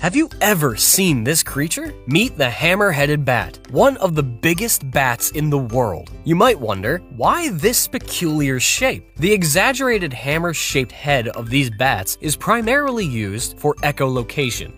Have you ever seen this creature? Meet the hammer-headed bat, one of the biggest bats in the world. You might wonder, why this peculiar shape? The exaggerated hammer-shaped head of these bats is primarily used for echolocation.